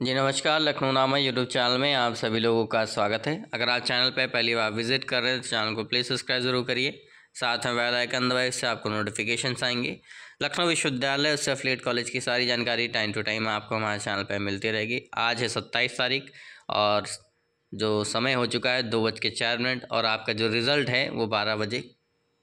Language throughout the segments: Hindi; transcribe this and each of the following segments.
जी नमस्कार, लखनऊ नामा यूट्यूब चैनल में आप सभी लोगों का स्वागत है। अगर आप चैनल पर पहली बार विज़िट कर रहे हैं तो चैनल को प्लीज़ सब्सक्राइब ज़रूर करिए। साथ में बेल आइकन दबाए इससे आपको नोटिफिकेशन आएँगे। लखनऊ विश्वविद्यालय उससे अफिलेट कॉलेज की सारी जानकारी टाइम टू टाइम आपको हमारे चैनल पर मिलती रहेगी। आज है सत्ताईस तारीख और जो समय हो चुका है, दो बज के चार मिनट और आपका जो रिज़ल्ट है, वो बारह बजे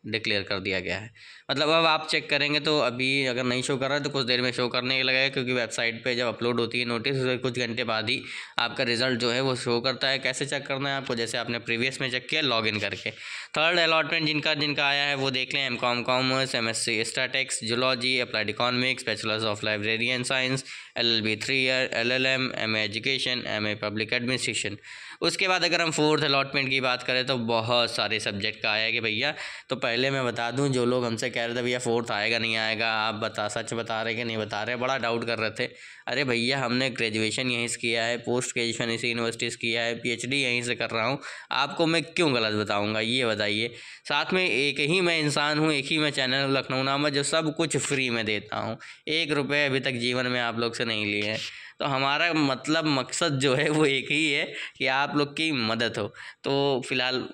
डिक्लेयर कर दिया गया है। मतलब अब आप चेक करेंगे तो अभी अगर नहीं शो कर रहा है तो कुछ देर में शो करने लगेगा, क्योंकि वेबसाइट पे जब अपलोड होती है नोटिस तो कुछ घंटे बाद ही आपका रिज़ल्ट जो है वो शो करता है। कैसे चेक करना है आपको? जैसे आपने प्रीवियस में चेक किया लॉग इन करके। थर्ड अलॉटमेंट जिनका जिनका आया है, वो देख लें M com commerce M S C zoology applied economics bachelors of librarian science L L B three year L L M M education M A public administration उसके बाद अगर हम फोर्थ अलॉटमेंट की बात करें तो बहुत सारे सब्जेक्ट का आया है कि भैया तो पहले मैं बता दूँ, जो लोग हमसे कह रहे थे, भैया फोर्थ आएगा, नहीं आएगा? आप बता, सच बता रहे कि नहीं बता रहे? बड़ा डाउट कर रहे थे। अरे भैया, हमने ग्रेजुएशन यहीं से किया है पोस्ट ग्रेजुएशन इसी यूनिवर्सिटी से किया है पीएचडी यहीं से कर रहा हूँ। आपको मैं क्यों गलत बताऊँगा? ये बताइए। साथ में एक ही मैं इंसान हूँ, एक ही मैं चैनल लखनऊ नामा जो सब कुछ फ्री में देता हूँ। एक रुपये अभी तक जीवन में आप लोग से नहीं लिए हैं। तो हमारा मतलब मकसद जो है, वो एक ही है कि आप लोग की मदद हो। तो फ़िलहाल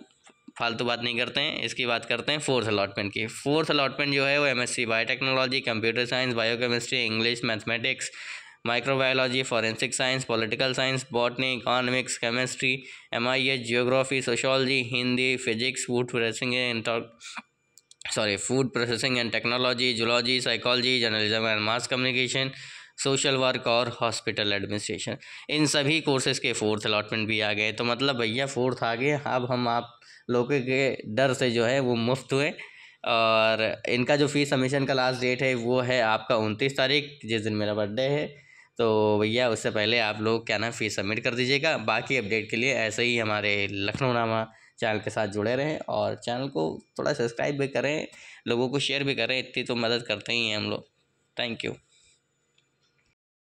फालतू बात नहीं करते हैं, इसकी बात करते हैं फोर्थ अलॉटमेंट की। फोर्थ अलॉटमेंट जो है वो M S C biotechnology computer science biochemistry English mathematics microbiology forensic science political science botany economics chemistry M I H geography sociology Hindi physics food processing and sorry food processing and technology zoology psychology journalism and mass communication social work और हॉस्पिटल एडमिनिस्ट्रेशन। इन सभी कोर्सेज़ के फोर्थ अलाटमेंट भी आ गए। तो मतलब भैया, फोर्थ आ गए। अब हम आप लोगों के डर से जो है वो मुफ़्त हुए। और इनका जो फ़ीस सबमिशन का लास्ट डेट है, वो है आपका उनतीस तारीख, जिस दिन मेरा बर्थडे है। तो भैया, उससे पहले आप लोग क्या ना फ़ीस सबमिट कर दीजिएगा। बाकी अपडेट के लिए ऐसे ही हमारे लखनऊ नामा चैनल के साथ जुड़े रहें और चैनल को थोड़ा सब्सक्राइब भी करें, लोगों को शेयर भी करें। इतनी तो मदद करते ही हैं हम लोग। Thank you.